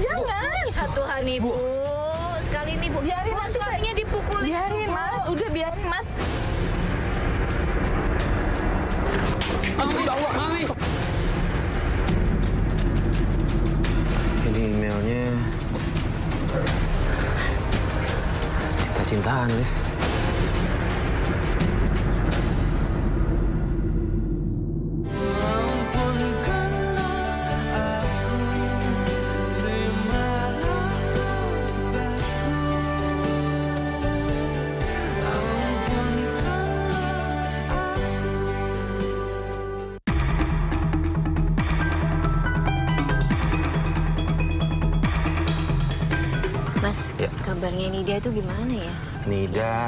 jangan. Ya Tuhan Ibu. Sekali ini Bu. Biarin Bu, suaminya dipukulin. Biarin, Bu. Mas. Udah biarin, Mas. Ini emailnya cinta-cintaan, Lis.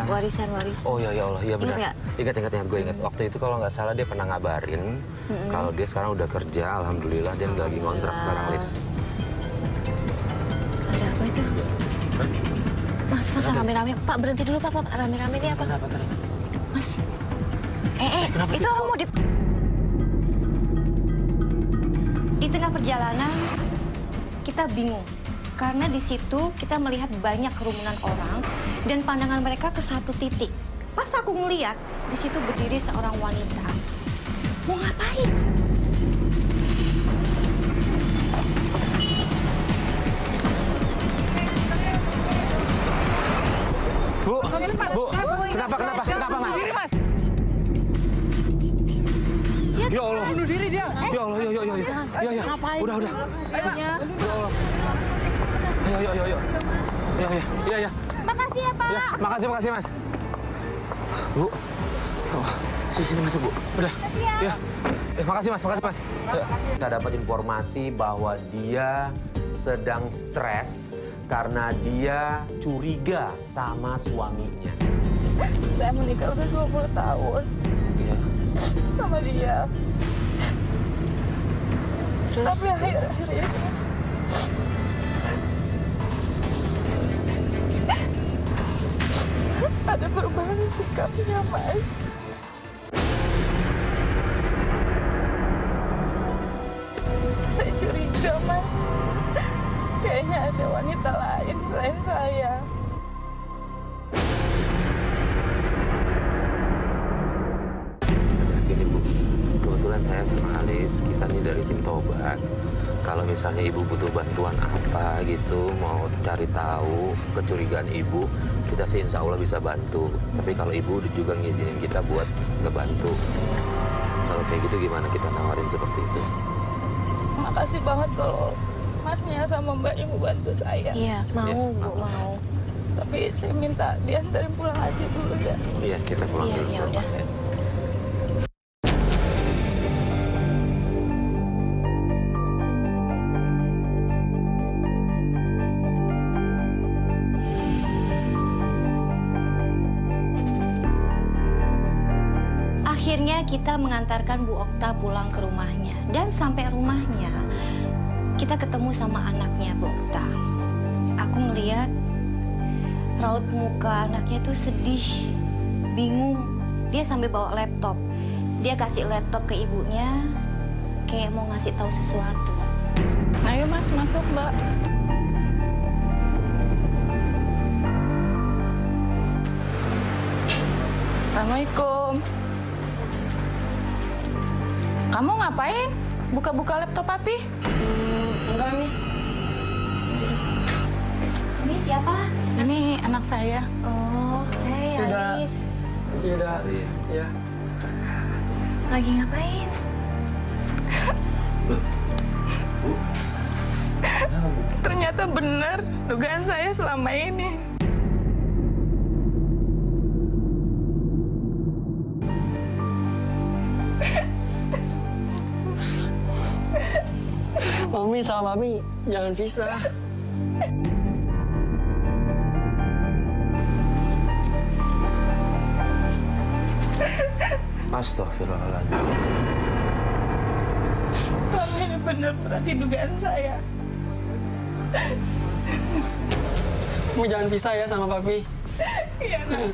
Nida. Warisan-warisan. Oh ya ya Allah, iya benar. Ingat? Ingat ingat ingat gue ingat. Waktu itu kalau nggak salah dia pernah ngabarin kalau dia sekarang udah kerja, alhamdulillah dia lagi ngontrak sekarang, Lis. Ada apa itu? Mas, mas rame-rame. Pak berhenti dulu Pak. Pak rame-rame ini apa? Kenapa kenapa? Mas. Eh, eh, kenapa itu orang mau di Di tengah perjalanan kita bingung karena di situ kita melihat banyak kerumunan orang dan pandangan mereka ke satu titik. Pas aku ngeliat di situ berdiri seorang wanita. Mau ngapain? Bu, Bu, kenapa kenapa kenapa mas? Ya Allah. Bunuh diri dia. Ya Allah, ya ya ya ya. Ya ya. Udah udah. Ya. Ayo ayo ayo ayo. Ya ya ya ya. Makasih ya Pak. Ya, makasih makasih mas. Bu. Oh, sini masuk bu. Udah. Ya. Eh, makasih mas, makasih mas. Ya. Kita dapat informasi bahwa dia sedang stres karena dia curiga sama suaminya. Saya menikah udah 20 tahun Iya. sama dia. Terus Tapi akhir-akhir ini ada perubahan sikapnya, Mas. Saya curiga, Mas. Kayaknya ada wanita lain selain saya. Kebetulan saya sama Alis, kita nih dari tim Tobat. Kalau misalnya Ibu butuh bantuan apa gitu, mau cari tahu kecurigaan Ibu, kita sih insya Allah bisa bantu. Tapi kalau Ibu juga ngizinin kita buat ngebantu. Kalau kayak gitu gimana kita nawarin seperti itu? Makasih banget kalau masnya sama mbaknya mau bantu saya. Iya, mau Ya, Bu, mau. mau. Tapi saya minta diantarin pulang aja dulu ya. Iya, kita pulang Iya, dulu. ya udah. Kita mengantarkan Bu Okta pulang ke rumahnya. Dan sampai rumahnya, kita ketemu sama anaknya Bu Okta. Aku ngeliat raut muka anaknya tuh sedih, bingung. Dia sampai bawa laptop. Dia kasih laptop ke ibunya, kayak mau ngasih tahu sesuatu. Ayo mas, masuk mbak. Assalamualaikum. Kamu ngapain? Buka-buka laptop papi? Enggak nih. Ini siapa? Ini anak saya. Oh, hey Tidak. Alis. Iya dah. Iya. Lagi ngapain? Ternyata benar dugaan saya selama ini. Mami sama Mami jangan pisah. Astagfirullahaladzim. Selama ini benar berarti dugaan saya. Mami jangan pisah ya sama Papi. Iya, nak.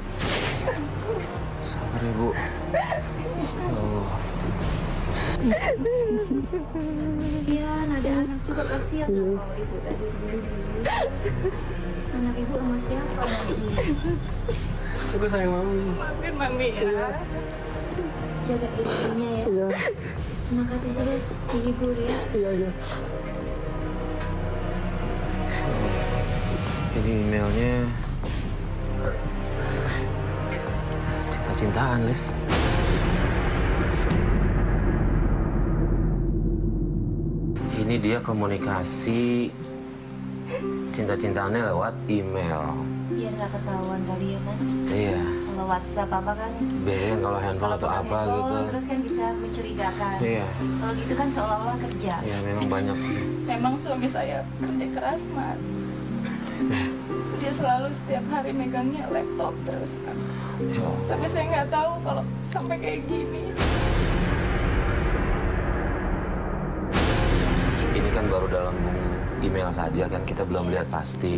Sabar ibu. Ya Allah. Kasihan ada anak juga kasihan kalau ibu tadi Anak ibu sama siapa? Aku sayang mami. Maafin mami ya. Jaga ibunya ya. Iya, Terima kasih terus dihibur ya. iya, iya. Ini emailnya cinta-cintaan, Les. Ini dia komunikasi cinta-cintaannya lewat email. Biar nggak ketahuan kali ya mas. Iya, Kalau WhatsApp apa kan? biasanya kan kalau handphone atau pakai apa handphone, gitu. Terus kan bisa mencurigakan. Iya, Kalau gitu kan seolah-olah kerja. ya memang banyak. Memang suami saya kerja keras mas. Dia selalu setiap hari megangnya laptop terus mas. Ya, Tapi saya nggak tahu kalau sampai kayak gini. Kan baru dalam email saja kan kita belum lihat pasti.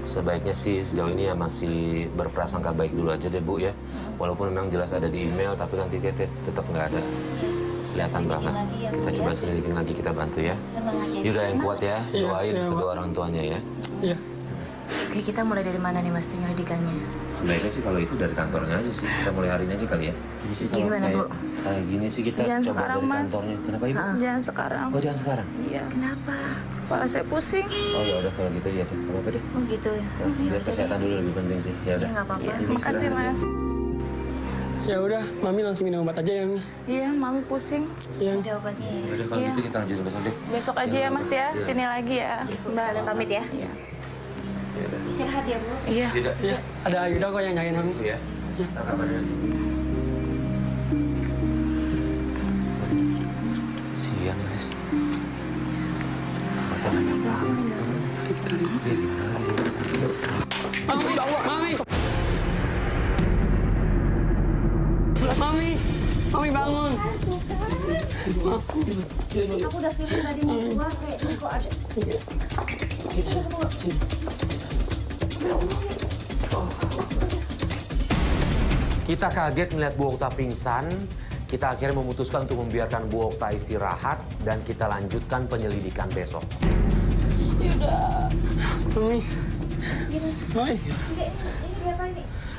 Sebaiknya sih sejauh ini ya masih berprasangka baik dulu aja deh Bu ya. Walaupun memang jelas ada di email tapi kan tiket tetap nggak ada. Kelihatan banget. ya, Kita ya. coba selidikin lagi kita bantu ya. Yuda yang kuat ya, Iya, doain iya, kedua orang tuanya ya. Iya. Oke, kita mulai dari mana nih mas penyelidikannya? Sebaiknya sih kalau itu dari kantornya aja sih. Kita mulai hari ini aja kali ya. Ini sih Gimana, kayak, Bu? kayak gini sih kita Jangan coba sekarang, dari Mas. kantornya. Kenapa Ibu? Jangan sekarang. Oh jangan sekarang. Iya. Kenapa? Kepala saya pusing. Oh ya udah kalau gitu ya deh. Gak apa-apa deh. Oh gitu ya. Ya, biar kesehatan dulu lebih penting sih. Ya udah. Iya, nggak apa-apa. Ibu Makasih ya. mas. Ya udah, mami langsung minum obat aja ya, Mi. Iya, mami pusing. Iya. Ada obatnya ya. Ya udah kalau Iya. gitu kita lanjutin besok deh. Besok aja ya mas ya. Iya. Sini lagi ya. Mbak, ada pamit ya. Iya. Istirahat ya bu. Iya. Iya, ada Ayuda kok yang jagain mami. Iya. Aja. Sian guys. Mata banyak banget. Iya. Mami, mami. Mami, mami bangun. Aku udah pikir tadi mau keluar kayak ini kok ada. Kita kaget melihat Bu Okta pingsan. Kita akhirnya memutuskan untuk membiarkan Bu Okta istirahat dan kita lanjutkan penyelidikan besok. Yuda. Mami. Mami.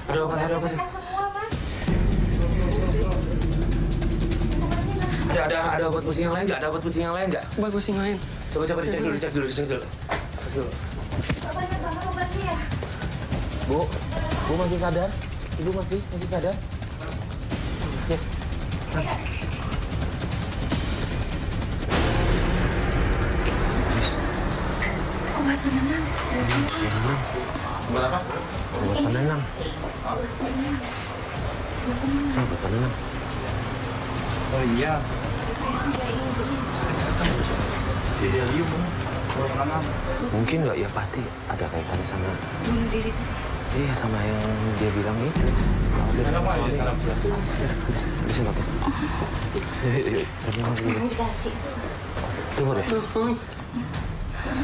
Ada apa? Ada apa sih? Ada ada ada obat pusing yang lain nggak? Ada obat pusing yang lain nggak? Obat pusing lain. Coba coba dicek dulu, dicek dulu, dicek dulu. Cek dulu. Bu, Bu masih sadar? Ibu masih masih sadar? Ya. Obat penenang. Obat apa? Obat penenang. Obat penenang. Oh iya. Mungkin nggak? Ya pasti ada kaitannya sama Iya sama yang dia bilang itu. Ya? Terusin oke. Tunggu deh. Mami,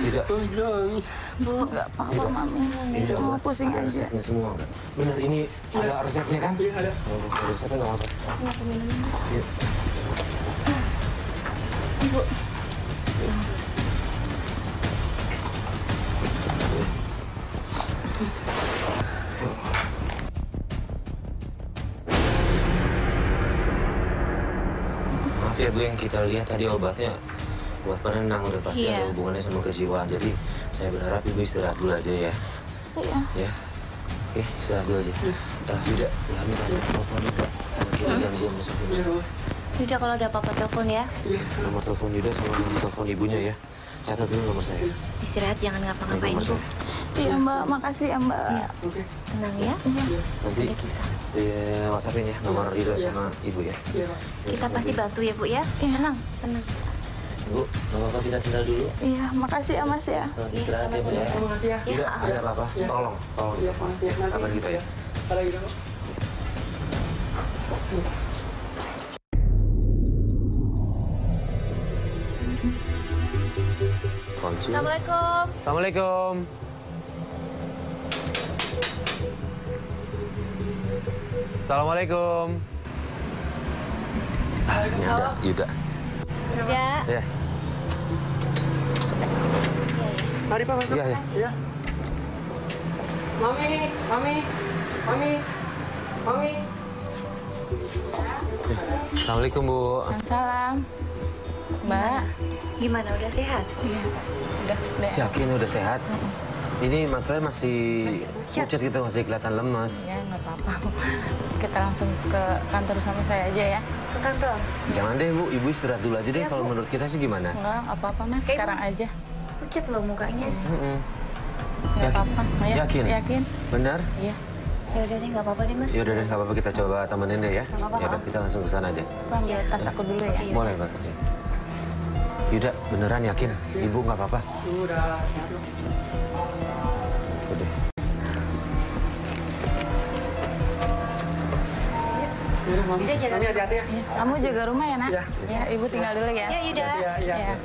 Tidak. Bu, nggak apa-apa mami. Cuma pusing Ada aja. resepnya semua. Bener, ini ada resepnya kan? Iya, ada. Oh, resepnya nggak apa-apa. Yuk. Maaf Bu yang kita lihat tadi obatnya buat penenang udah pasti Iya. ada hubungannya sama kejiwaan. Jadi saya berharap Ibu istirahat dulu aja ya. Iya. Ya. Oke, istirahat dulu aja. Tidak, kami tadi telepon juga. Kita gangguan besok dulu. Iya. Udah kalau ada apa-apa telepon ya. Nomor telepon Yuda sama nomor telepon ibunya ya. Catat dulu nomor saya. Istirahat jangan ngapa-ngapain. Iya mbak, makasih ya mbak. Oke. Tenang ya. Nanti eh, WhatsAppin ya nomor Yuda sama ibu ya. Iya, Pak. Kita pasti bantu ya Bu ya. Tenang, tenang. Bu, nggak apa-apa tidak tinggal dulu. Iya, makasih ya mas ya. Selamat istirahat ya Bu ya. Terima kasih ya. Tidak, tidak apa-apa. Tolong, tolong. Iya, makasih ya. Nanti. Kabar kita ya. Ada gitu. Assalamualaikum. Assalamualaikum. Assalamualaikum. Ah, ini ada Yuda. Ya. Ya. Mari Pak masuk. Iya, iya. Iya. Mami, Mami, Mami, Mami. Assalamualaikum Bu. Salam. Mbak. Gimana, udah sehat? Iya. Udah, udah. Yakin udah sehat? Ini masalahnya masih, pucat. pucat gitu, masih kelihatan lemas. Ya, nggak apa-apa. Kita langsung ke kantor suami saya aja ya. Ke kantor. Jangan deh Bu, Ibu istirahat dulu aja deh. Kalau menurut kita sih gimana? Enggak, nggak apa-apa mas. Kayak Sekarang aja. Pucat loh mukanya. Mm-mm. Nggak Yakin? apa-apa. Yakin? Yakin. Benar? Iya. Ya udah deh, nggak apa-apa deh mas. Ya udah deh, nggak apa-apa kita coba temenin deh ya. apa-apa, Ya kita langsung ke sana aja. Aku ambil tas aku dulu ya. Boleh, Pak. Yuda, beneran yakin? Ibu nggak apa-apa? Udah. Yaudah, Mami. Jaga Mami hati-hati ya. Iya. Kamu jaga rumah ya nak? Iya. Ya, ibu tinggal dulu ya. Ya, Yuda. Iya, iya. Iya.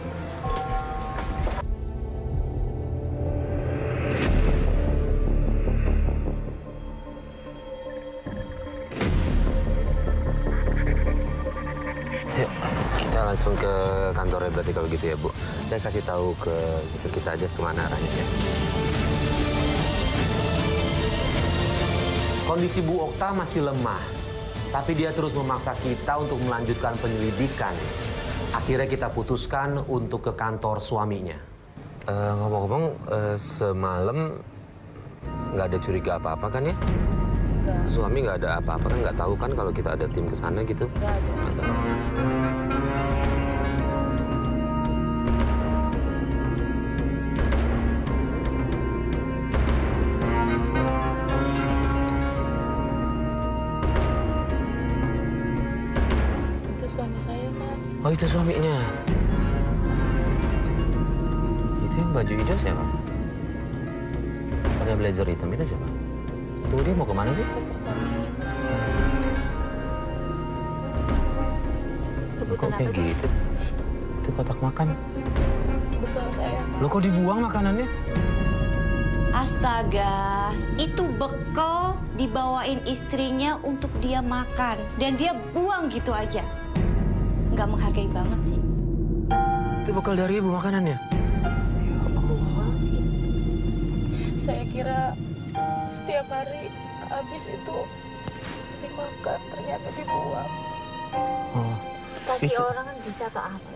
Yuk, kita langsung ke kantornya berarti kalau gitu ya, Bu. Dan kasih tahu ke supir kita aja ke mana arahnya ya. Kondisi Bu Okta masih lemah, tapi dia terus memaksa kita untuk melanjutkan penyelidikan. Akhirnya kita putuskan untuk ke kantor suaminya. Eh, Ngomong-ngomong, eh, semalam nggak ada curiga apa-apa kan ya? Suami nggak ada apa-apa kan? Nggak tahu kan kalau kita ada tim ke sana gitu? Nggak ada. Nggak tahu. Itu suaminya. Itu yang baju hijau siapa? Pakai blazer hitam itu siapa? Tuh dia mau ke mana sih? Sekretarisnya. Kok kayak gitu? Itu kotak makan. Betul saya. Lo kok dibuang makanannya? Astaga, itu bekal dibawain istrinya untuk dia makan. Dan dia buang gitu aja. Nggak menghargai banget sih. Itu bekal dari ibu makanannya. Saya kira setiap hari habis itu dimakan ternyata dibuang. Oh, Kasih Itu- orang kan bisa atau apa?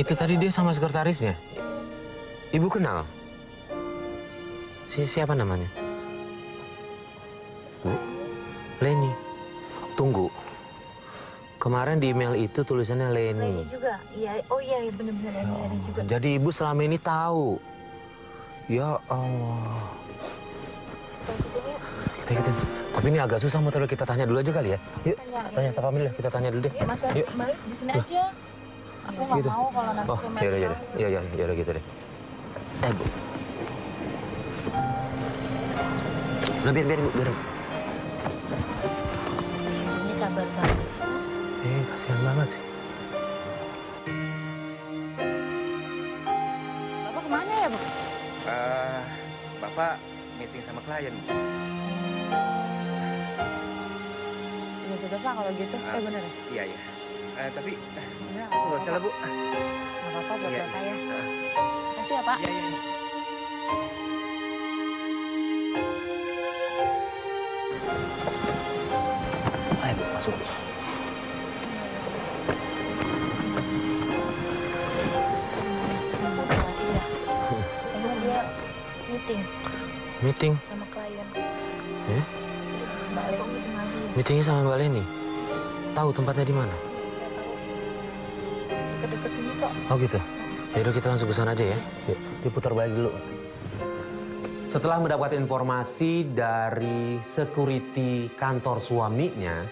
itu tadi dia sama sekretarisnya. Ibu kenal? Si siapa namanya? Bu, Leni. Kemarin di email itu tulisannya Leni. Leni juga. Iya. Oh iya, iya, bener-bener Leni, Leni juga. Jadi ibu selama ini tahu. Ya Allah. Kita ikutin. Tapi ini agak susah motor kita tanya dulu aja kali ya. Yuk, tanya staf family. Kita tanya dulu deh. Mas Baris, Yuk. Baris di sini aja. Aku nggak Gitu. mau kalau nanti Oh, Sumet yaudah, yaudah. Iya, iya, yaudah gitu deh. Eh, Bu. Udah, biar, biar, biar. Ini sabar banget sih. Eh, kasihan banget sih. Bapak ke mana ya, Bu? Eh, Bapak meeting sama klien. Ya sudah lah kalau gitu. Ah. Eh bener ya? Iya, iya. Eh, tapi nggak usah lah, Bu. Nggak apa-apa buat Iya, Bapak iya. ya. Ah, Kasih ya, Pak. Iya, iya. iya. Ayo, masuk. Meeting Meeting. sama klien. Eh, Mbak Leni meetingnya sama Mbak Leni. Tahu tempatnya di mana? Saya tahu. Deket-deket sini kok. Oh gitu. Ya udah kita langsung ke sana aja ya. Yuk, diputar balik dulu. Setelah mendapat informasi dari security kantor suaminya,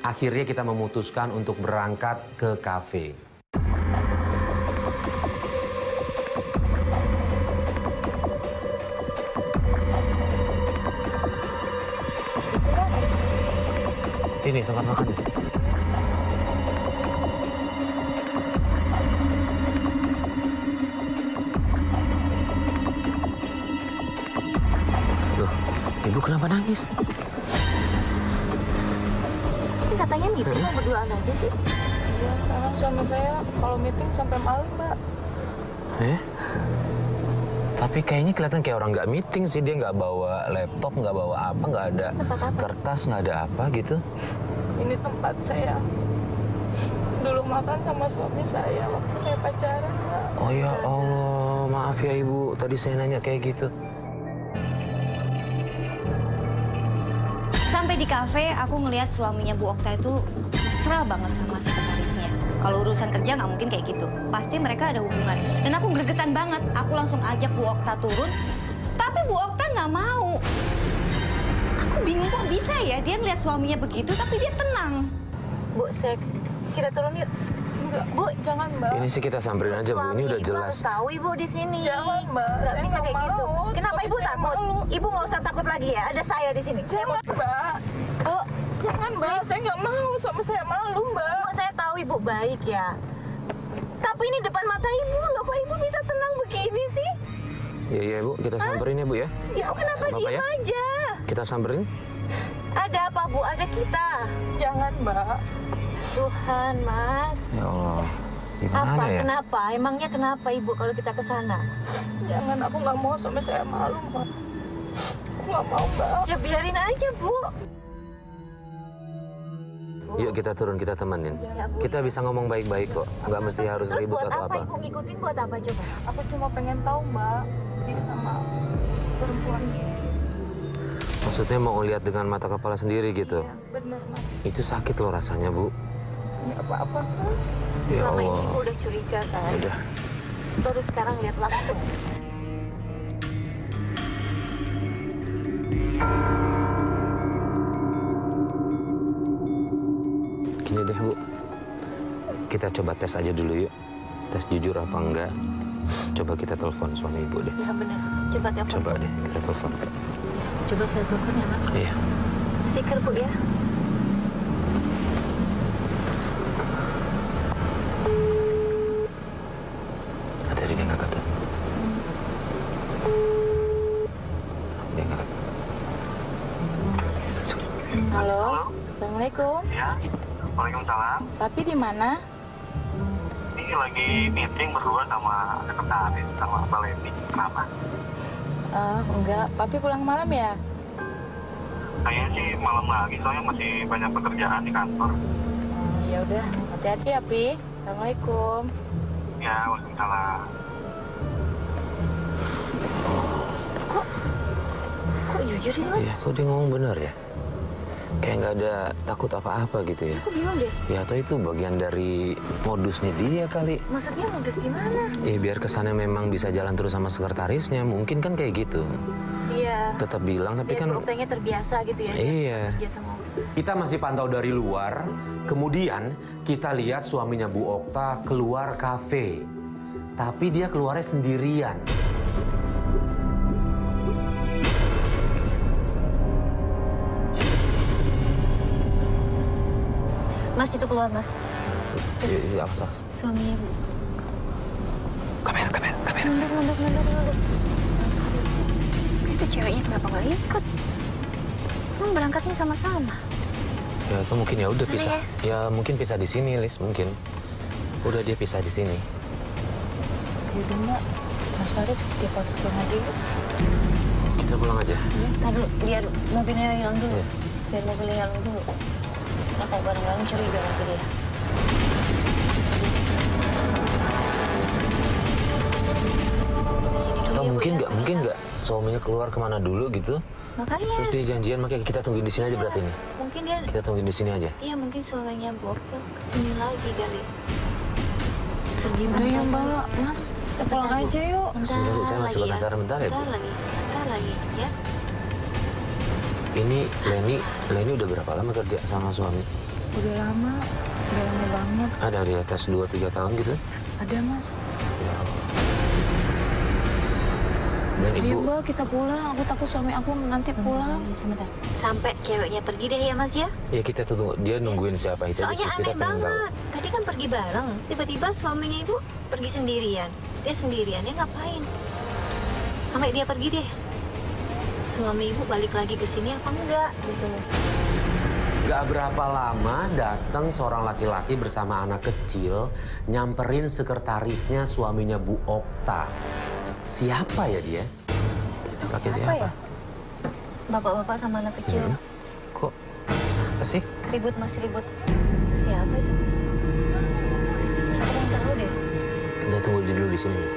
akhirnya kita memutuskan untuk berangkat ke kafe. Ini tempat makannya. Loh, ibu kenapa nangis? Katanya meeting mau berduaan aja sih. Ya, karena suami saya kalau meeting sampai malam, Mbak. Eh? Tapi kayaknya kelihatan kayak orang nggak meeting sih. Dia nggak bawa laptop, nggak bawa apa, nggak ada kertas, nggak ada apa gitu. Ini tempat saya dulu makan sama suami saya waktu saya pacaran. Oh ya Allah, maaf ya ibu. Tadi saya nanya kayak gitu. Sampai di kafe, aku ngelihat suaminya Bu Okta itu mesra banget sama sekretarisnya. Kalau urusan kerja nggak mungkin kayak gitu. Pasti mereka ada hubungan. Dan aku gregetan banget. Aku langsung ajak Bu Okta turun. Tapi Bu Okta nggak mau. Aku bingung kok bisa ya dia ngeliat suaminya begitu tapi dia tenang. Bu, saya kita turun yuk. Enggak, Bu, jangan, Mbak. Ini sih kita samperin aja bu. Ini udah ibu jelas. harus tahu ibu di sini. Jangan, Mbak. Nggak bisa kayak gitu. Kenapa ibu takut? malu. Ibu nggak usah takut lagi ya. Ada saya di sini. Saya mau- Jangan, Mbak. Bu, Jangan, Mbak. Saya nggak mau. Suami saya malu, Mbak. Bu, saya tahu ibu baik ya. Tapi ini depan mata ibu loh, kok ibu bisa tenang begini sih? Iya iya bu, kita samperin ya bu ya. Ibu kenapa Bapak diem ya? aja? Kita samperin. Ada apa bu? Ada kita. Jangan, Mbak. Tuhan, Mas. Ya Allah, gimana Apa? ya? Kenapa? Emangnya kenapa ibu kalau kita ke sana? Jangan, aku nggak mau suami saya malu, Mbak. Aku nggak mau, Mbak. Ya biarin aja bu. Yuk kita turun, kita temenin. Ya, Bu. Kita bisa ngomong baik-baik kok. Nggak mesti harus Terus ribut buat atau apa apa. ibu ngikutin buat apa coba? Aku cuma pengen tahu, Mbak. Dia sama perempuan. Maksudnya mau lihat dengan mata kepala sendiri gitu. Ya, bener, Mas. Itu sakit loh rasanya bu. Nggak apa-apa, kan? Ya Selama ini Allah. ibu udah curiga kan? Udah. Baru sekarang lihat langsung. Kita coba tes aja dulu yuk. Tes jujur apa enggak. Coba kita telepon suami ibu deh. Ya benar. Coba telepon. Coba deh, kita telepon. Coba saya telepon ya mas. Iya. Speaker bu ya. Halo, assalamualaikum. Ya, Waalaikumsalam. Tapi di mana? Meeting berdua sama sekretaris sama Mbak Leni. Kenapa? Ah, enggak. Papi pulang malam ya? Kayaknya sih malam lagi, soalnya masih banyak pekerjaan di kantor. Hmm, ya udah, hati-hati ya, Pi. Assalamualaikum. Ya, Waalaikumsalam. Kok jujur sih mas? Iya, kok dia ngomong benar ya? Kayak nggak ada takut apa-apa gitu ya. Aku bingung deh. Ya atau itu bagian dari modusnya dia kali. Maksudnya modus gimana? Ya biar kesannya memang bisa jalan terus sama sekretarisnya. Mungkin kan kayak gitu. Iya. Tetap bilang tapi Biar kan Oktanya terbiasa gitu ya. Iya. Sama Kita masih pantau dari luar, kemudian kita lihat suaminya Bu Okta keluar kafe. Tapi dia keluarnya sendirian. Mas itu keluar mas. Iya, iya, apa salah? Suaminya bu. Kamera, kamera, kamera. Mundur, mundur, mundur, mundur. Itu ceweknya kenapa nggak ikut? Kan berangkatnya sama-sama. Ya itu mungkin ya udah pisah. Ya mungkin pisah di sini, Lis, mungkin. Udah dia pisah di sini. Yaudah, Mbak. Mas Faris, kita pulang aja yuk. Kita pulang aja. Ntar dulu, biar mobilnya hilang dulu. Iya. Biar mobilnya hilang dulu. Kita kalau bareng-bareng curiga nanti dia. Sini Atau ya, mungkin ya. nggak, mungkin nggak suaminya keluar ke mana dulu gitu. Makanya. Terus dia janjian, makanya kita tungguin di sini aja berarti ini. Mungkin dia, Kita tungguin di sini aja. iya mungkin suaminya Bu Okta ke sini lagi kali. Udah ya. Mbak. Mas, kita pulang aja yuk. Bentar Sebentar, saya masih lagi penasaran. Bentar ya, Bu. Bentar lagi, bentar lagi ya. Ini Leni, Leni udah berapa lama kerja sama suami? Udah lama, udah lama banget. Ada di atas 2-3 tahun gitu? Ada, Mas. Ya. Dan Ayo, ibu, Mbak, kita pulang. Aku takut suami aku nanti pulang. Hmm, Sebentar. Sampai ceweknya pergi deh ya Mas ya. ya kita tunggu, dia nungguin siapa itu. Soalnya Kita aneh tahu. banget. Tadi kan pergi bareng. Tiba-tiba suaminya ibu pergi sendirian. Dia sendirian. Dia ngapain? Sampai dia pergi deh. Suami ibu balik lagi ke sini apa enggak gitu loh. Gak berapa lama datang seorang laki-laki bersama anak kecil nyamperin sekretarisnya suaminya Bu Okta. Siapa ya dia? Laki Apa siapa? ya? Bapak-bapak sama anak kecil. Hmm. Kok apa sih? Ribut mas ribut. Siapa itu? Siapa yang tahu deh? Udah tunggu dulu di sini, Mas.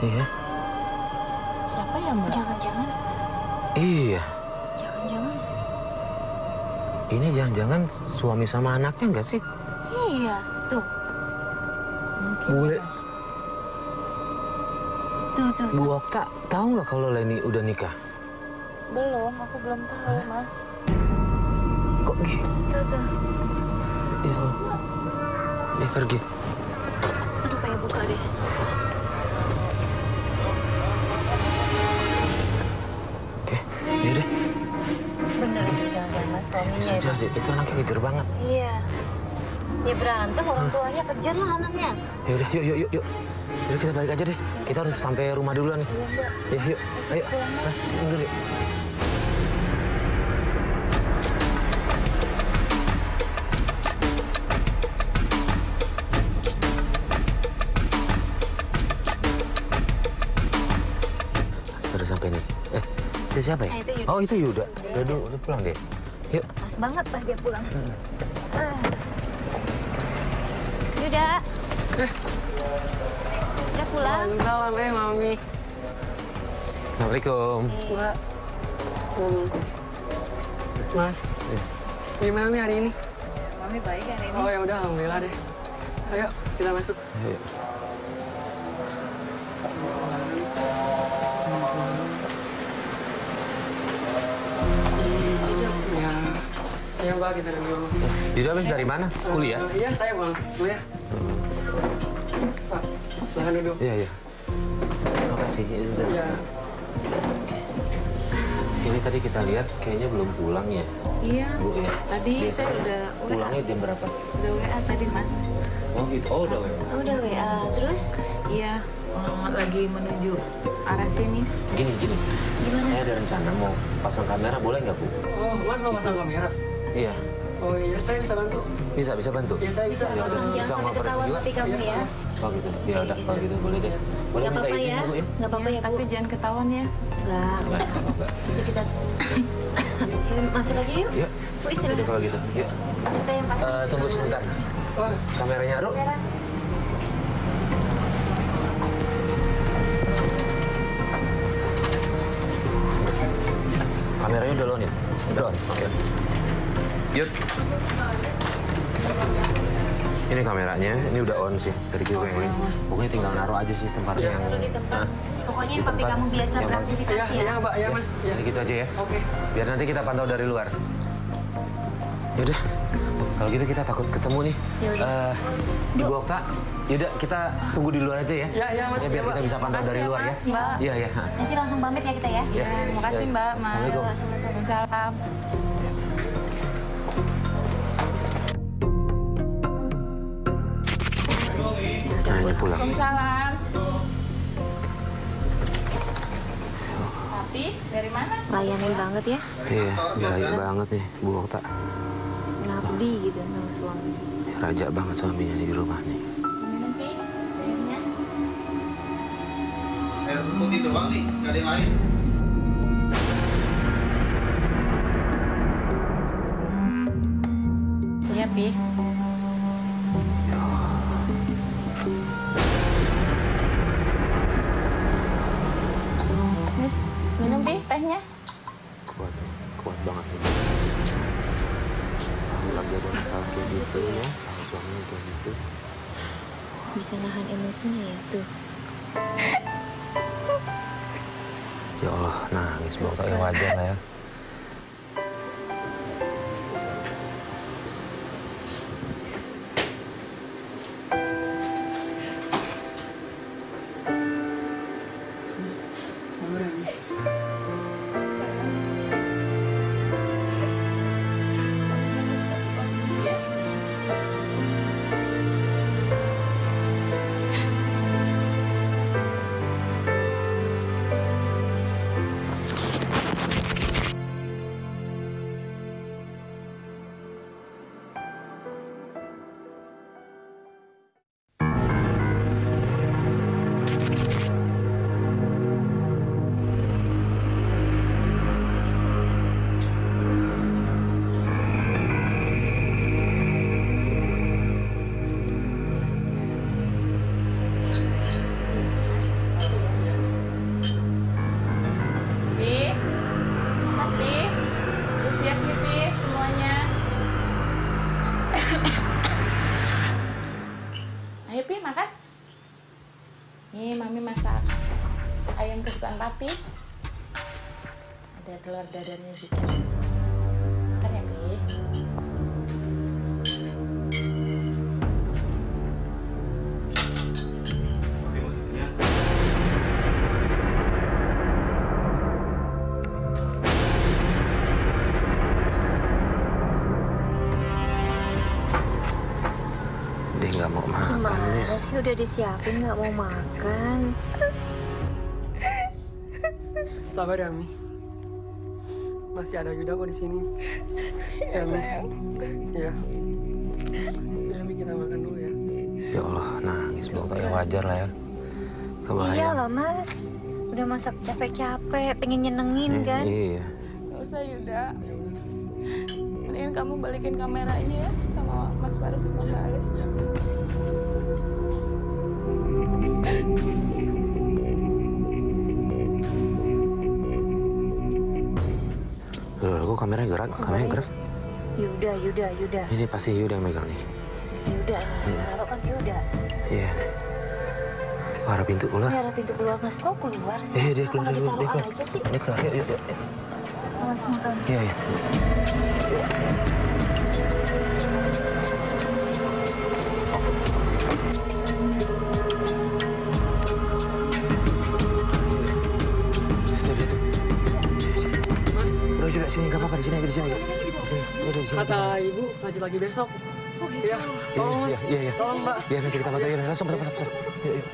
Iya. Siapa ya mbak? Jangan-jangan, Iya. jangan-jangan. Ini jangan-jangan suami sama anaknya nggak sih? Iya, tuh, Bule, tuh, tuh. Bu Okta tahu nggak kalau Leni udah nikah? Belum, aku belum tahu mas. Kok gitu? Tuh, tuh. Ya Allah. Dia pergi. Aduh, pengen buka deh. Oke, yaudah. Bener ini jangan-jangan mas suaminya Bisa itu. jadi. Itu anaknya kejar banget. Iya. Ya berantem orang tuanya kejar lah anaknya. Yaudah, yuk, yuk, yuk, yuk. Yaudah kita balik aja deh. Kita harus sampai rumah dulu nih. Ya, yuk. Ayo. Mas, mundur yuk. Oh, itu Yuda. Udah, udah, udah pulang deh. Yuk. Pas banget pas dia pulang. Ah. Yuda. Udah pulang? Salam eh Mami. Assalamualaikum. Mbak. Mami. Mas. Gimana Mi hari ini? Mami baik hari ini. Oh ya udah alhamdulillah deh. Ayo kita masuk. Ayo. Mbak kita dulu. Yuda habis dari mana? Kuliah? Eh, iya saya pulang kuliah. Pak, silahkan duduk. Iya, iya. Terima kasih. Iya. Ini tadi kita lihat kayaknya belum pulang ya. Iya, Bu ya. tadi saya udah WA, Pulangnya jam berapa? udah WA tadi mas. Oh gitu. Oh udah. ya. Oh, udah WA. Terus? Iya, lagi menuju arah sini. Gini gini. Saya ada rencana mau pasang kamera boleh nggak bu? Oh, Mas mau pasang kamera? Iya. Oh iya, saya bisa bantu. Bisa bisa bantu. Iya, saya bisa. Ya, bisa sampai ngoperasi juga. tapi kamu Iya. ya. Oh gitu. Ya udah kalau gitu boleh deh. Boleh Nggak minta apa-apa izin ya. bu ya? Nggak apa-apa ya, Bu. Tapi jangan ketahuan ya. Enggak. Nggak apa-apa. Jadi kita masuk aja yuk. Yuk. Bu istirahat. kalau gitu. Yuk. Kita yang pasang. Eh, tunggu sebentar. Oh, Kameranya Ru. Kameranya udah on ya? Udah on. Yuk. Ini kameranya, ini udah on sih dari gue ini. Pokoknya tinggal naruh aja sih tempatnya yang. Taruh di tempat. Nah, Pokoknya di yang tempat kamu biasa yang- beraktivitas iya, ya. iya Mbak, iya Mas. Iya. Ya gitu aja ya. Oke. Biar nanti kita pantau dari luar. Yaudah, kalau gitu kita takut ketemu nih. Yaudah. Eh, Ibu Okta, yaudah kita tunggu di luar aja ya. Iya, iya, Mas. Ya, biar Iya, kita bisa pantau dari ya, luar ya. Mas, Mbak. Iya, iya. Nanti langsung pamit ya kita ya. Iya, makasih Ya. Mbak, Mas. Waalaikumsalam. Ini pulang. Waalaikumsalam. Tapi dari mana? Layanin banget ya. Iya, baik banget nih Bu Okta. Ngabdi gitu sama suami. Raja banget suaminya nih di rumah nih. Minum pi, airnya. air putih doang nih, nggak ada yang lain. Dia nggak mau makan, Gimana Lis. sih udah disiapin nggak mau makan? Sabar ya, Mi. Masih ada Yuda kok di sini. Ya, Mi. Iya. Ya, Mi kita makan dulu ya. Ya Allah, nangis Bogta. Ya wajar lah ya. Iya Kebayang. loh mas, udah masak capek-capek, pengen nyenengin Eh, kan? Iya. Gak usah Yuda. Mendingan kamu balikin kamera ini ya sama Mas Faris sama Mbak Alis. Loh, kok kameranya gerak? Kameranya gerak? Yuda, Yuda, Yuda, Ini pasti Yuda yang megang nih. Yuda, taruh kan Yuda. Iya. Kok ada pintu keluar? Ini ada pintu keluar mas, kok keluar sih? Eh, dia keluar, dia keluar, dia keluar. Dia keluar, yuk, yuk, yuk. Mas makan. Iya, iya. Kata ibu ngaji lagi besok. Iya, tolong mas. Iya, iya, iya. Tolong mbak. Iya, nanti kita bantu. Yuk, langsung, langsung, langsung. Yuk, yuk.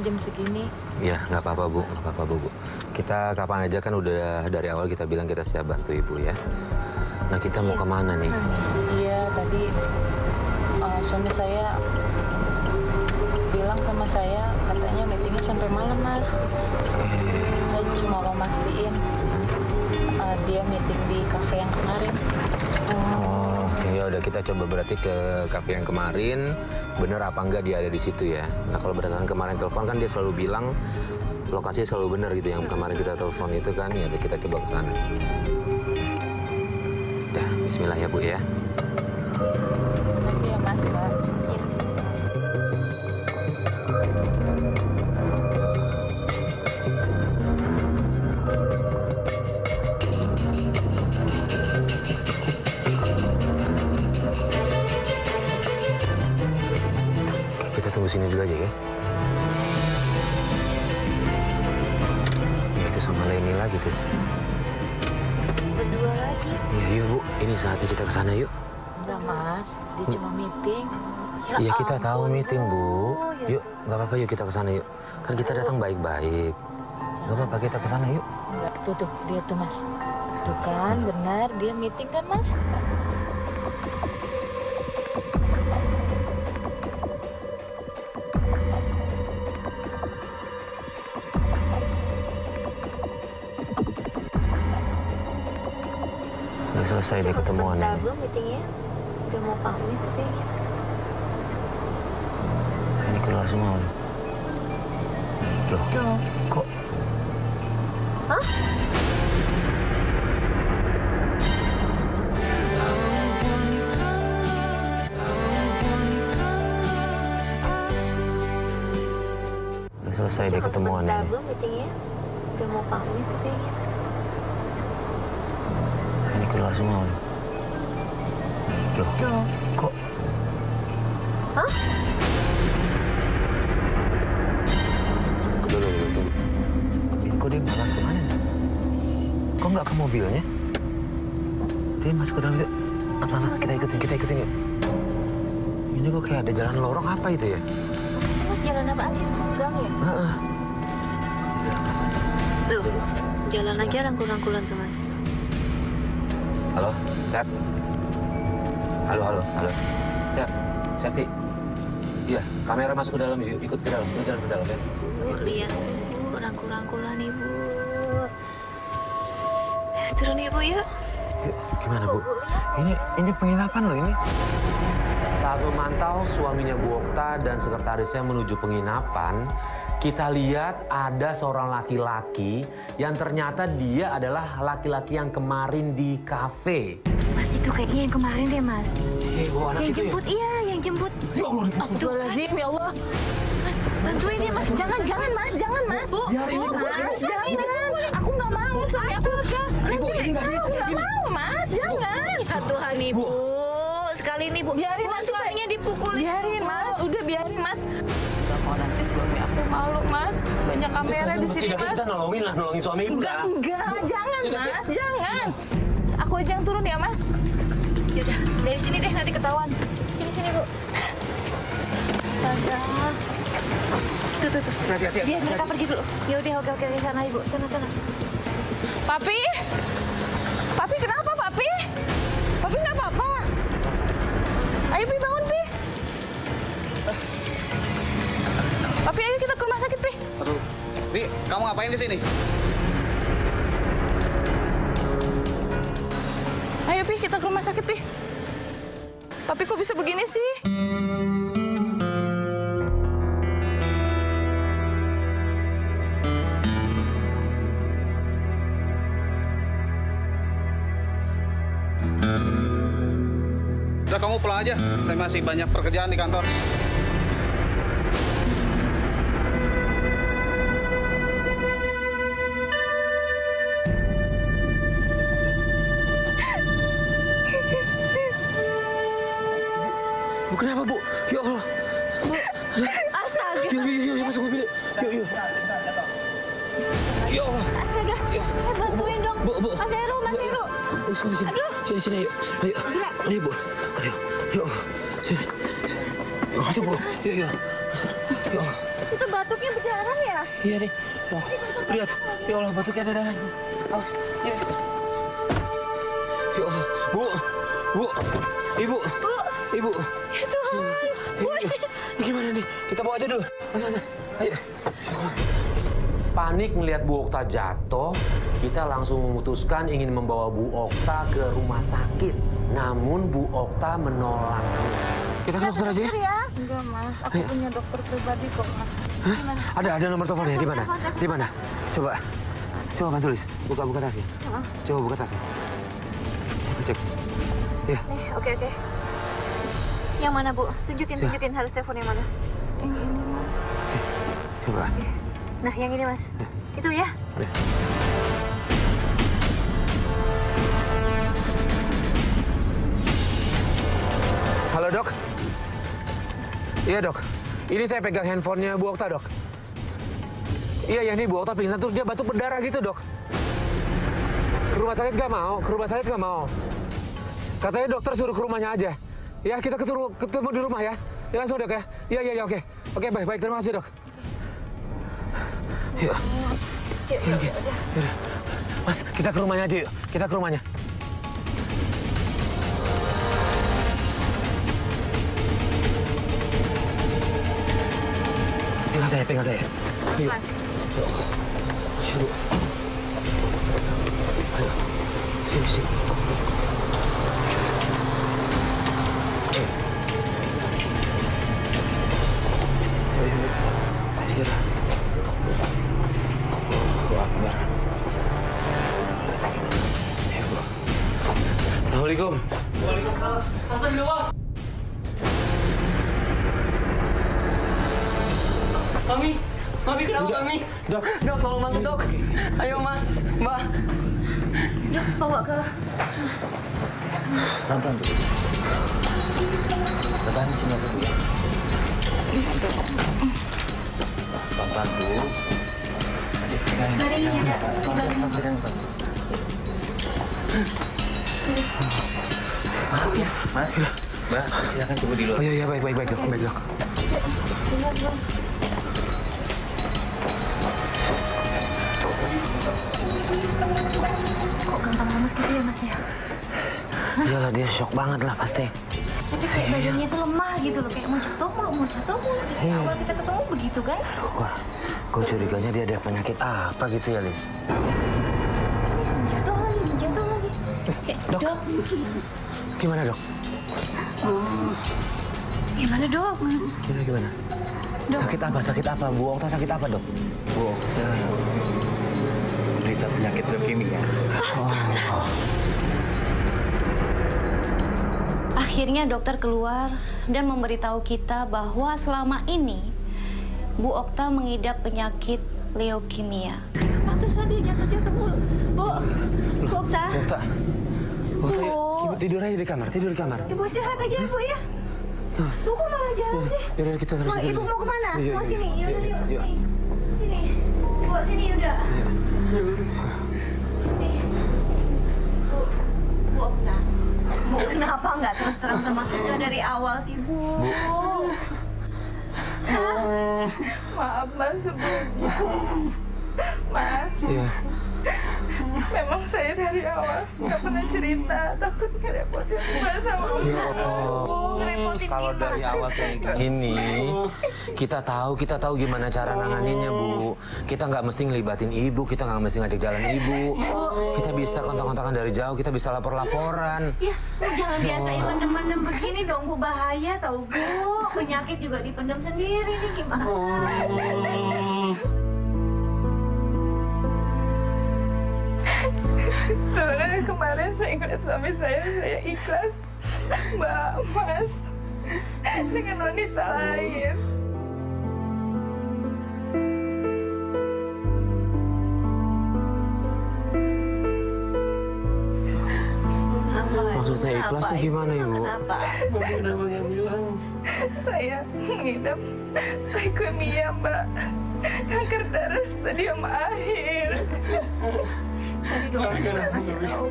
Jam segini. Ya, nggak apa-apa Bu, nggak apa-apa Bu. Bu. Kita kapan aja kan udah dari awal kita bilang kita siap bantu Ibu ya. Nah kita mau ke mana nih? Iya, tadi uh, suami saya bilang sama saya katanya meetingnya sampai malam Mas. Saya cuma mau mastiin uh, dia meeting di kafe yang kemarin. Ya udah kita coba berarti ke kafe yang kemarin bener apa enggak dia ada di situ ya. Nah kalau berdasarkan kemarin telepon kan dia selalu bilang lokasinya selalu bener gitu yang kemarin kita telepon itu kan ya udah kita coba ke sana. Dah, Bismillah ya Bu ya. Makasih ya Mas, Mbak. Sama Leni lagi tuh. Berdua lagi. Iya yuk Bu, ini saatnya kita ke sana yuk. Enggak Mas, dia cuma meeting. Iya kita tahu meeting Bu. ya. Yuk, nggak apa-apa yuk kita ke sana yuk. Kan kita datang baik-baik. Nggak apa-apa kita ke sana yuk. Tuh tuh, dia tuh Mas. Tuh kan, benar, dia meeting kan Mas? Selesai deh ketemuan ini. belum meetingnya? Udah mau pamit tuh kayaknya. Ini keluar semua. Loh, Tuh. kok udah selesai deh ketemuan ini. Udah mau pamit tuh kayaknya. Keluar semua. Loh, Tuh. kok Tunggu, tunggu, tunggu. Ini kok dia malah ke mana? Kok nggak ke mobilnya? Dia masuk ke dalam itu. Mas, mas, mas, kita ikutin, kita ikutin yuk. Ini kok kayak ada jalan lorong apa itu ya? Mas jalan apaan sih? Gang ya? Heeh. Tuh, jalan aja rangkul-rangkulan tuh mas. Halo, Sep. Halo, halo, halo. Sep, Septi. Iya, kamera masuk ke dalam yuk, ikut ke dalam, jalan ke dalam ya. Bu, lihat bu, rangkul-rangkulan ibu. Turun ibu yuk. Gimana Bu? Ini ini penginapan loh ini. Saat memantau suaminya Bu Okta dan sekretarisnya menuju penginapan, kita lihat ada seorang laki-laki yang ternyata dia adalah laki-laki yang kemarin di kafe. Mas itu kayaknya yang kemarin deh mas. Iya, bawa anak yang itu ya? jemput iya, yang jemput. Ya Allah, Astagfirullahaladzim, ya Allah. Mas, Bantuin ya mas, jangan, jangan mas, jangan mas. Bu, Biarin Bu, mas, mas, jangan. jangan. Aku nggak mau, suami aku. Ibu, ini nggak Aku bisa kayak nggak mau mas, jangan. Ya Tuhan ibu. Sekali ini bu. Biarin Bu, mas, suaminya dipukulin. Biarin mas, udah biarin mas. Malu mas. Banyak kamera di sini mas. kita nolongin lah, nolongin suami ibu Enggak, enggak, jangan mas, jangan. Aku aja yang turun ya mas. Yaudah, dari sini deh nanti ketahuan. Sini sini bu. Astaga. Tuh tuh tuh. Hati-hati. Biar mereka pergi dulu. Yaudah oke oke di sana ibu. Sana sana. Papi kamu ngapain di sini? Ayo Pi kita ke rumah sakit Pi. Papi kok bisa begini sih? Udah kamu pulang aja. Saya masih banyak pekerjaan di kantor. Sini, ayo. Ayo. Ayo, Bu. Ayo. Ya Allah. Sini. Yuk, masuk, Bu. Yuk, yuk. Masuk. Ya Allah. Itu batuknya berdarah ya? Iya nih. Oh, lihat. Ya Allah, batuknya ada darahnya. Awas. Ya. Ya Allah. Bu. Bu. Ibu. Bu. Ibu. Ya Tuhan. Ini Gimana nih? Kita bawa aja dulu. Mas, mas. Ayo. Panik melihat Bu Okta jatuh, kita langsung memutuskan ingin membawa Bu Okta ke rumah sakit. Namun Bu Okta menolak. Kita ke dokter aja ya? Ya. Enggak mas, aku punya dokter pribadi kok mas. Hah? Ada ada nomor teleponnya di mana? Di mana? Coba. Coba kan tulis. Buka buka tasnya. Coba buka tasnya. Coba cek. Ya. Nih, oke oke. Yang mana bu? Tunjukin tunjukin harus telepon yang mana? Ini ini mas. Coba. Nah yang ini mas. Itu ya. Ya. Halo dok. Iya dok. Ini saya pegang handphonenya Bu Okta dok. Iya ya ini Bu Okta pingsan terus dia batuk berdarah gitu dok. Ke rumah sakit nggak mau, ke rumah sakit nggak mau. Katanya dokter suruh ke rumahnya aja. Ya kita ketemu, ketemu di rumah ya. Ya langsung dok ya. Iya iya iya oke. Oke baik baik terima kasih dok. Yuk. Yuk, yuk, yuk. Mas, kita ke rumahnya aja yuk. Kita ke rumahnya. Pegang saya, pegang saya. Ayo. Ayo, Bu. Ayo. Sini, sini. Banget lah pasti. Tapi kayak badannya tuh lemah gitu loh, kayak mau jatuh mulu, mau jatuh mulu. Dari Iya. awal kita ketemu begitu kan? Wah, gue curiganya dia ada penyakit apa gitu ya, Lis? Mau jatuh lagi, mau jatuh lagi. Dok. Gimana dok? Gimana dok? Gimana gimana? Sakit apa? Sakit apa? Bu Okta sakit apa dok? Bu Okta penyakit leukemia. Akhirnya dokter keluar dan memberitahu kita bahwa selama ini Bu Okta mengidap penyakit leukemia. Pantesan dia jatuh-jatuh mulu. Bu, Bu Okta. Bu Okta. Bu Okta, kita tidur aja di kamar, tidur di kamar. Ibu istirahat aja ya, Bu ya. Bu kok malah jalan sih? Yaudah kita terus Mau ibu mau ke mana? Yuk, Mau yuk, sini? Yaudah, yuk. Sini. Sini. Bu, sini udah. Nih. Bu, Bu Okta. Bu, kenapa nggak terus terang sama kita dari awal sih, Bu? Maaf mas sebelumnya. Mas, Iya. Memang saya dari awal nggak pernah cerita, takut ngerepotin mas sama Ya. Ngerepotin Kalau dari awal kayak gini, kita tahu kita tahu gimana cara nanganinnya bu. Kita nggak mesti ngelibatin ibu, kita nggak mesti ngajak jalan ibu. Kita bisa kontak-kontakan dari jauh, kita bisa lapor-laporan. Ya, jangan biasain mendem-mendem begini dong, Bu. Bahaya tau, Bu. Penyakit juga dipendam sendiri nih gimana? Sebenarnya kemarin saya ngeliat suami saya, saya ikhlas. Mbak, Mas, dengan wanita lain. Maksudnya ikhlasnya gimana ibu? Kenapa? Saya mengidap leukemia, Mbak. Kanker darah stadium akhir. Tadi dokter udah kasih tahu.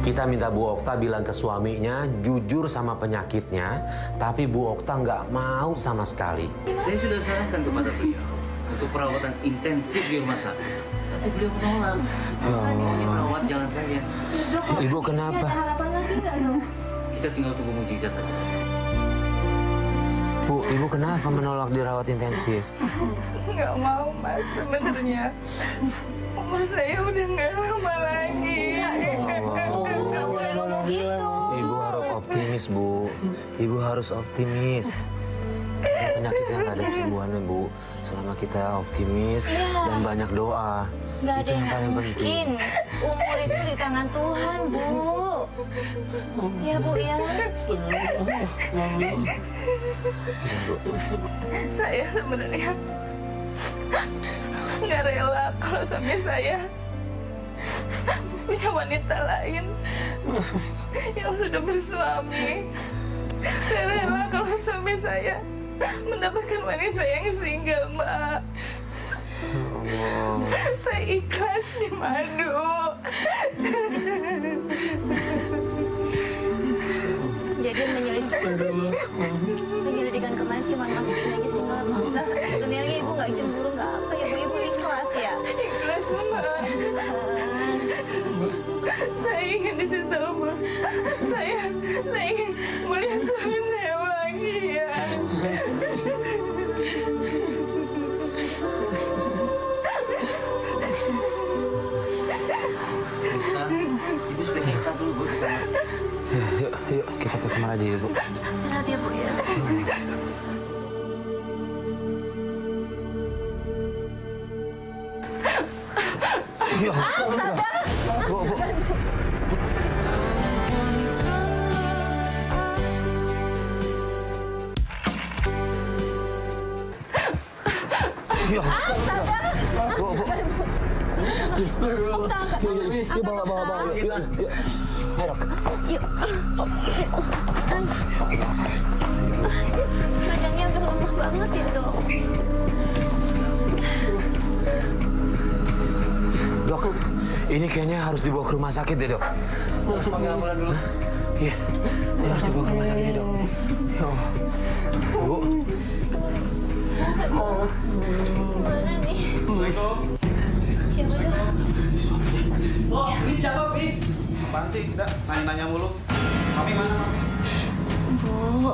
Kita minta Bu Okta bilang ke suaminya jujur sama penyakitnya, tapi Bu Okta nggak mau sama sekali. Saya sudah sarankan kepada beliau untuk perawatan intensif di rumah sakit. Tapi beliau menolak. Ya Maunya Allah. perawat jalan saja. Ibu kenapa? Ada harapan lagi nggak dong? Kita tinggal tunggu mujizat saja. Bu, ibu kenapa menolak dirawat intensif? Nggak mau, Mas, sebenarnya. Umur saya udah nggak lama lagi. Nggak boleh ngomong gitu. Ibu harus optimis, Bu. Ibu harus optimis. Penyakit yang ada kesembuhannya, Bu. Selama kita optimis dan banyak doa, Nggak itu ada yang paling penting. Umur itu di tangan Tuhan, Bu. Ya, Bu, ya. Saya sebenarnya nggak rela kalau suami saya punya wanita lain yang sudah bersuami. Saya rela kalau suami saya mendapatkan wanita yang single, Mbak. Saya ikhlas di madu. Jadi menyelidiki penyelidikan kemarin cuma mastiin aja single apa enggak. Sebenarnya ibu nggak cemburu nggak apa ya bu ibu ikhlas ya. Ikhlas, Mbak. Saya ingin di sisa umur. Saya, saya ingin melihat suami saya bahagia. Bisa. Ibu sebaiknya istirahat dulu, Bu. Yuk, kita ke kamar aja ya, Bu. Istirahat ya bu ya. Ya, Astaga. Bu, Bu. Ya, Bu, Bu. Yuk, yuk, yuk, bawa, bawa, bawa. Yuk, yuk, yuk. Ayo, dok. Yuk. Badannya udah lemah banget ya dok. Dok, ini kayaknya harus dibawa ke rumah sakit deh, dok. Terus panggil ambulan dulu. Iya, ini harus dibawa ke rumah sakit, dok. Ya. Bu, Mana nih? Oh, ini siapa, Pi? Apaan sih? Udah, nanya-nanya mulu. Mami mana, Mami? Bu.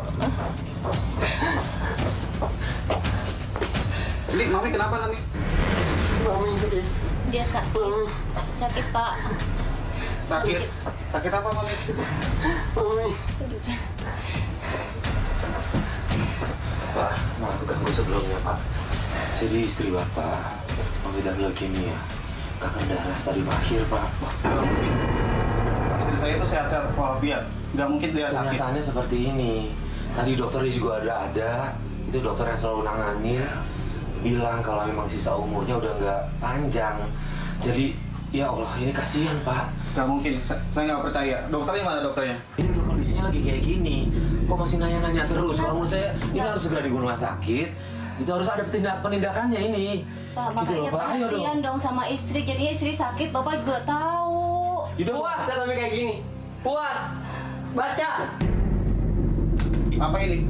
Ini Mami kenapa, Nani? Dia sakit. Sakit, Pak. Sakit. Sakit apa, Mami? Pak, maaf ganggu sebelumnya Pak. Jadi istri Bapak mengidap leukemia. Kanker darah stadium akhir Pak. Istri saya itu sehat-sehat walafiat. Nggak mungkin dia sakit. kenyataannya seperti ini. Tadi dokternya juga ada ada. Itu dokter yang selalu nanganin. Bilang kalau memang sisa umurnya udah nggak panjang. Jadi ya Allah ini kasihan Pak. Nggak mungkin. Sa- Saya nggak percaya. Dokternya mana dokternya? Ini udah kondisinya lagi kayak gini. Kok masih nanya-nanya terus? Kalau menurut saya ini harus segera di rumah sakit. Itu harus ada penindak penindakannya ini. Pak, Gitu makanya Pak. Ayo dong. dong sama istri. Jadinya istri sakit, Bapak juga tahu. Puas ya tapi kayak gini. Puas. Baca. Apa ini?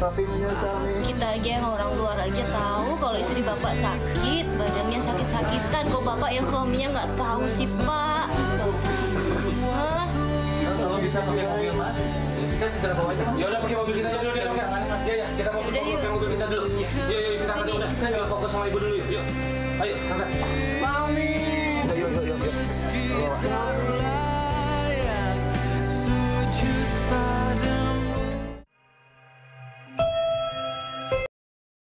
Papi menyesal Mi. Kita aja yang orang luar aja tahu kalau istri Bapak sakit, badannya sakit-sakitan. Kok Bapak yang suaminya nggak tahu sih, Pak? Hah? Kalau bisa pakai mobil mas, kita segera bawa aja mas. Ya udah pakai mobil kita aja dulu deh, mas. Ya ya, kita mau pakai mobil kita dulu. Yuk yuk yuk, kita angkat udah. Ayo fokus sama ibu dulu yuk. Yuk. Ayo angkat. Mami.